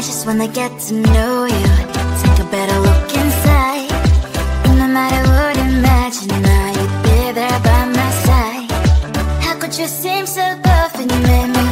I just wanna get to know you Take a better look inside. And no matter what imagine Now you'd be there by my side. How could you seem so perfect, when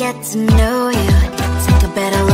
get to know you Take a better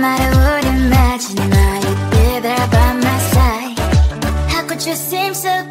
No matter what imagine Now you'd be there by my side. How could you seem so